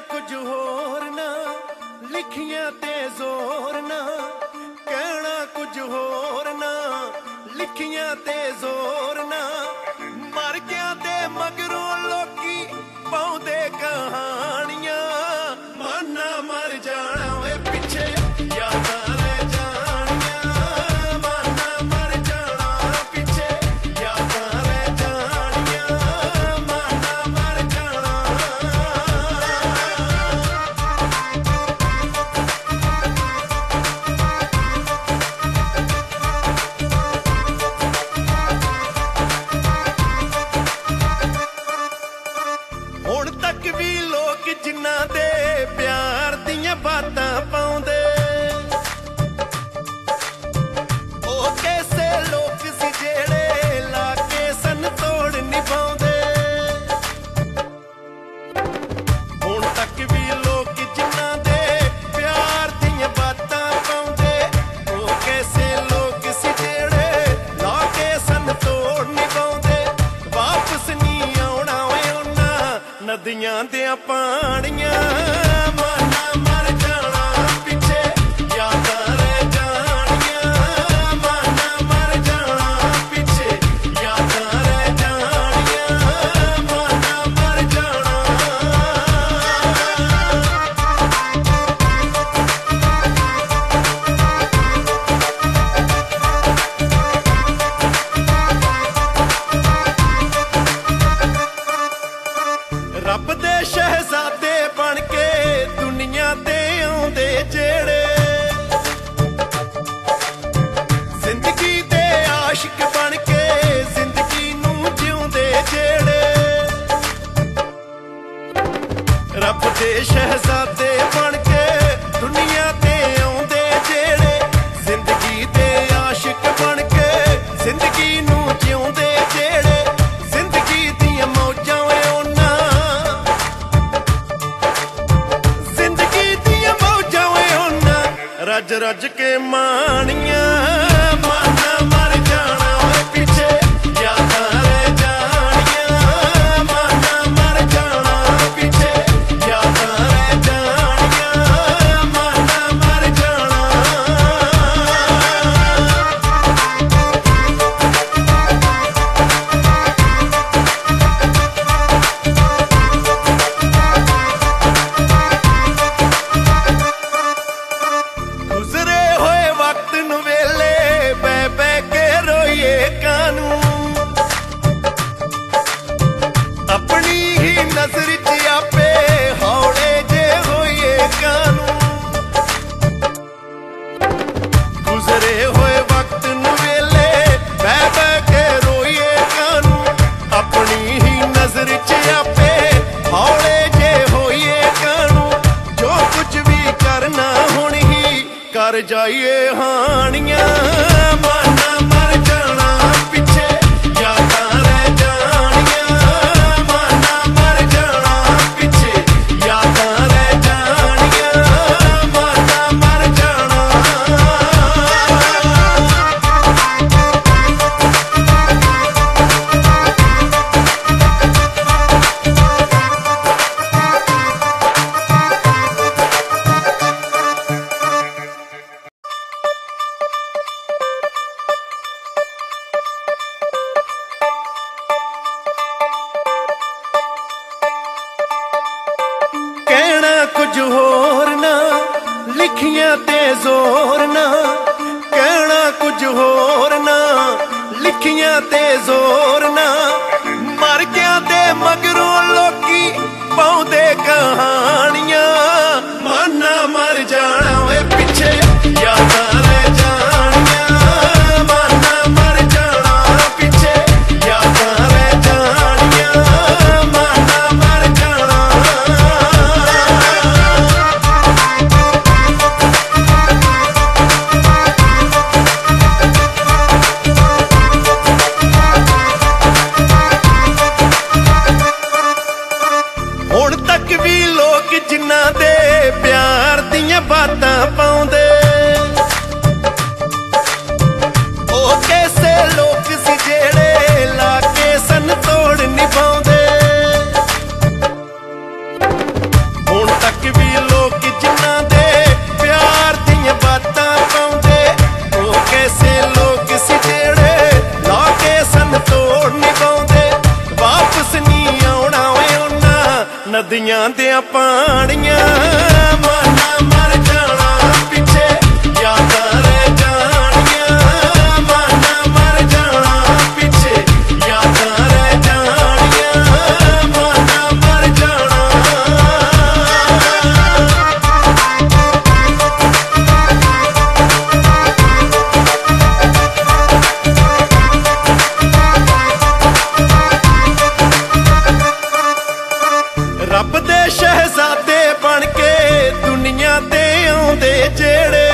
ਕੁਝ ਹੋਰ ਨਾ, ਲਿਖੀਆਂ ਤੇ ਜ਼ੋਰ ਨਾ। ਕਹਿਣਾ ਕੁਝ ਹੋਰ ਨਾ, ਲਿਖੀਆਂ ਤੇ ਜ਼ੋਰ ਨਾ। ਮਰ ਗਿਆ ਤੇ ਮਗਰੋਂ ਨਦੀਆਂ ਦੇ ਪਾਣੀਆਂ। ਜ਼ਿੰਦਗੀ ਦੇ ਆਸ਼ਿਕ ਬਣ ਕੇ ਜ਼ਿੰਦਗੀ ਨੂੰ ਜਿਉਂਦੇ ਜਿਹੜੇ ਰੱਬ ਦੇ ਸ਼ਹਿਜ਼ਾਦੇ ਰੱਜ ਕੇ ਮਾਣੀਆਂ ਜਾਈਏ ਹਾਣੀਆਂ ਮਾਨਾ ਅੱਖੀਆਂ ਤੇ ਜ਼ੋਰ ਨਾ ਕਹਿਣਾ ਕੁਝ ਹੋਰ ਨਾ ਲਿਖੀਆਂ ਤੇ ਜ਼ੋਰ ਨਦੀਆਂ ਦੇ ਪਾਣੀਆਂ ਮਾਨਾ। ਜਿਹੜੇ